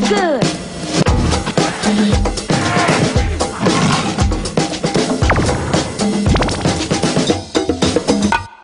but good.